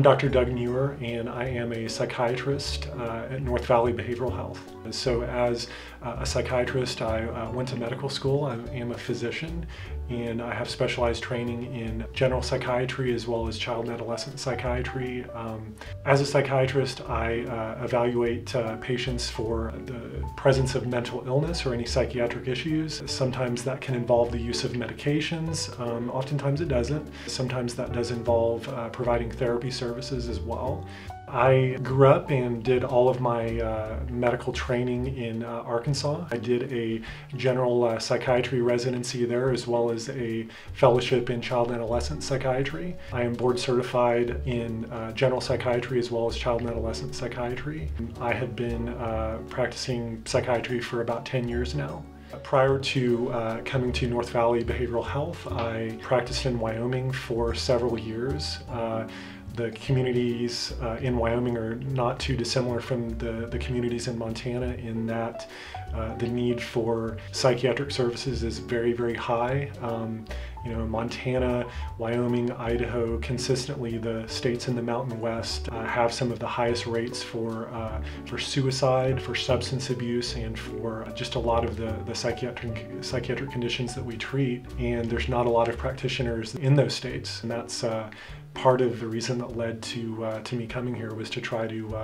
I'm Dr. Doug Muir, and I am a psychiatrist uh, at North Valley Behavioral Health. So, as uh, a psychiatrist, I uh, went to medical school. I am a physician, and I have specialized training in general psychiatry as well as child and adolescent psychiatry. Um, as a psychiatrist, I uh, evaluate uh, patients for the presence of mental illness or any psychiatric issues. Sometimes that can involve the use of medications, um, oftentimes it doesn't. Sometimes that does involve uh, providing therapy services as well. I grew up and did all of my uh, medical training in uh, Arkansas. I did a general uh, psychiatry residency there as well as a fellowship in child and adolescent psychiatry. I am board certified in uh, general psychiatry as well as child and adolescent psychiatry. I have been uh, practicing psychiatry for about 10 years now. Prior to uh, coming to North Valley Behavioral Health, I practiced in Wyoming for several years. Uh, the communities uh, in Wyoming are not too dissimilar from the, the communities in Montana in that uh, the need for psychiatric services is very, very high. Um, you know, Montana, Wyoming, Idaho, consistently the states in the Mountain West uh, have some of the highest rates for uh, for suicide, for substance abuse, and for just a lot of the, the psychiatric psychiatric conditions that we treat. And there's not a lot of practitioners in those states, and that's uh, part of the reason that led to uh, to me coming here was to try to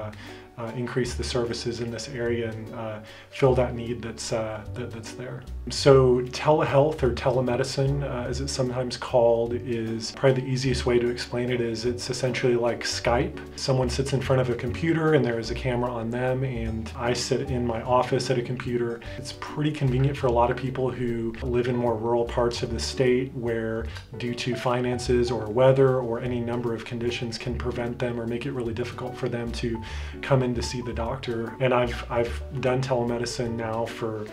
uh, increase the services in this area and uh, fill that need that's uh, that, that's there. So telehealth or telemedicine, uh, as it's sometimes called, is probably the easiest way to explain it. Is it's essentially like Skype. Someone sits in front of a computer and there is a camera on them, and I sit in my office at a computer. It's pretty convenient for a lot of people who live in more rural parts of the state, where due to finances or weather or any number of conditions can prevent them or make it really difficult for them to come in to see the doctor. And I've, I've done telemedicine now for,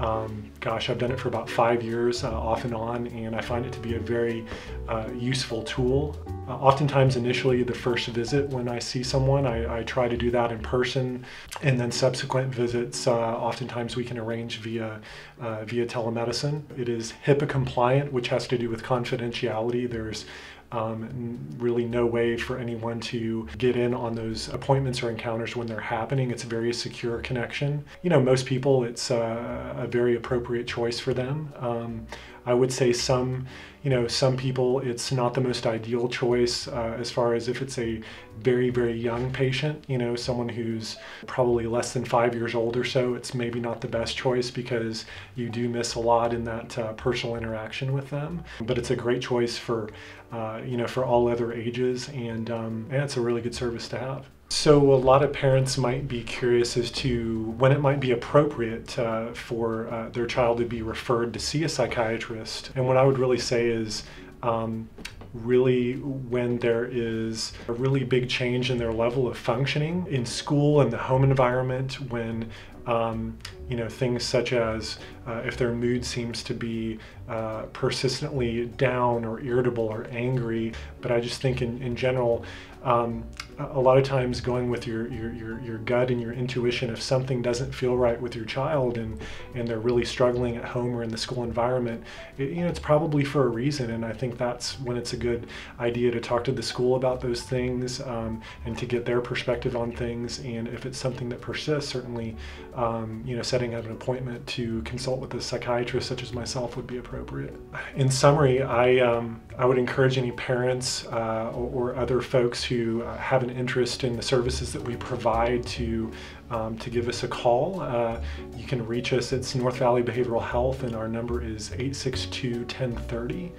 um, gosh, I've done it for about five years uh, off and on, and I find it to be a very uh, useful tool. Uh, oftentimes, initially, the first visit when I see someone, I, I, try to do that in person, and then subsequent visits, uh, oftentimes we can arrange via uh, via telemedicine. It is HIPAA compliant, which has to do with confidentiality. There's um, really no way for anyone to get in on those appointments or encounters when they're happening. It's a very secure connection. You know, most people, it's a, a very appropriate choice for them. Um, I would say some, you know, some people it's not the most ideal choice uh, as far as if it's a very, very young patient, you know, someone who's probably less than five years old or so, it's maybe not the best choice because you do miss a lot in that uh, personal interaction with them. But it's a great choice for, uh, you know, for all other ages and, um, and it's a really good service to have. So, a lot of parents might be curious as to when it might be appropriate uh, for uh, their child to be referred to see a psychiatrist. And what I would really say is um, really when there is a really big change in their level of functioning in school and the home environment, when um, you know things such as uh, if their mood seems to be uh, persistently down or irritable or angry. But I just think in, in general, um, a lot of times going with your, your, your, your, gut and your intuition if something doesn't feel right with your child and, and they're really struggling at home or in the school environment, it, you know, it's probably for a reason. And I think that's when it's a good idea to talk to the school about those things um, and to get their perspective on things. And if it's something that persists, certainly, um, you know, setting up an appointment to consult with a psychiatrist such as myself would be appropriate. In summary, I, um, I would encourage any parents uh, or, or, other folks who uh, have an interest in the services that we provide to, um, to give us a call. Uh, you can reach us, it's North Valley Behavioral Health, and our number is 862 1030.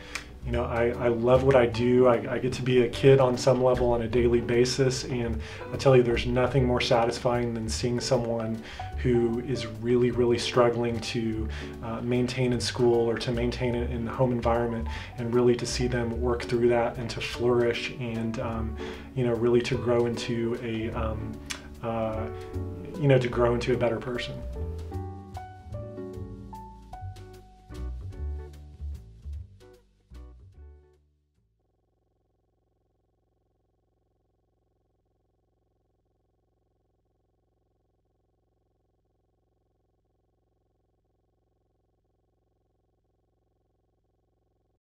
You know, I, I love what I do. I, I, get to be a kid on some level on a daily basis, and I tell you, there's nothing more satisfying than seeing someone who is really, really struggling to uh, maintain in school or to maintain it in the home environment, and really to see them work through that and to flourish and, um, you know, really to grow into a, um, uh, you know, to grow into a better person.